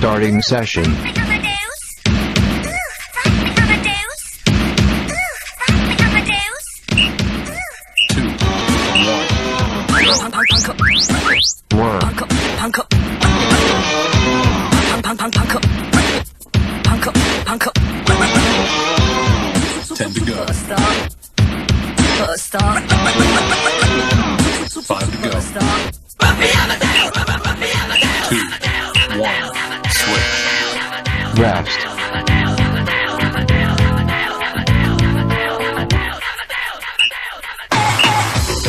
Starting session. Amadeus. Ooh, fuck me, Amadeus. Ooh, fuck me, Amadeus. two, one, go. Work. Ten to go. Five to Rest.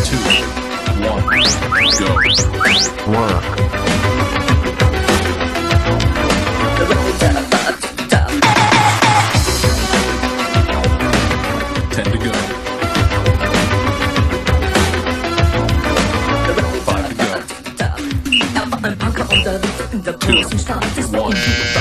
Two, one, go. Work. Ten to go. Five to go. Two, one.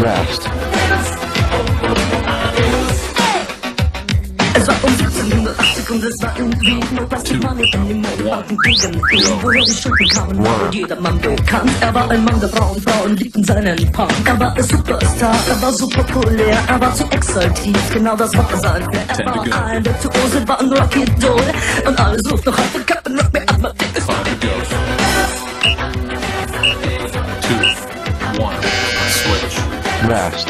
Rest. Es war um 1780 und es war irgendwie nur Plastic Money in den Modemarken gegen ihn. Woher die Schulden kamen, war jedermann bekannt. Er war ein Mann der Frauen, Frauen liebten seinen Punk. Er war ein Superstar, er war so populär, er war so exaltiert. Genau das war sein Flair. Er war ein Virtuose, war ein Rocky-Doll. Und alle suchten noch heute Captain Rock Me Amadeus. Five to go. Rest.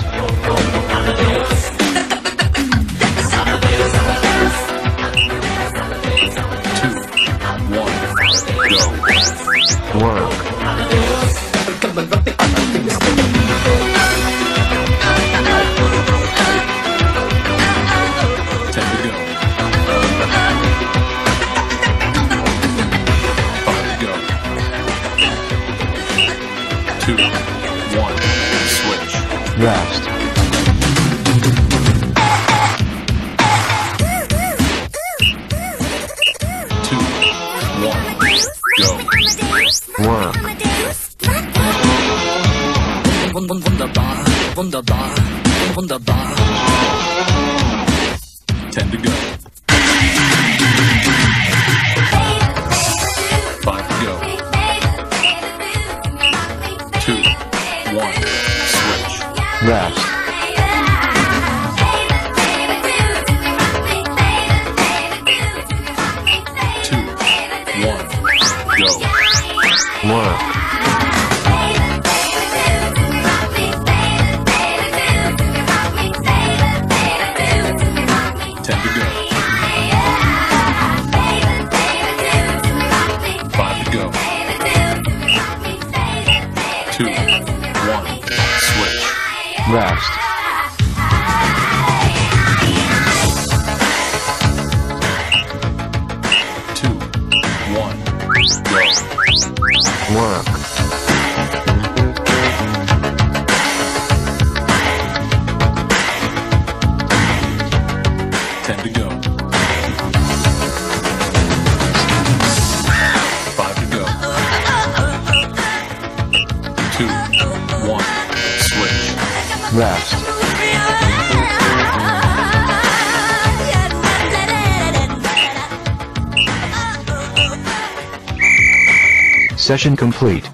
Rest. Two, one, go. Wunderbar, wunderbar, wunderbar. Ten to go. Rest. Two, one, go. Work. Rest. Two, one, go. Work. Ten to go. Five to go. Two, one. Rest. Session complete.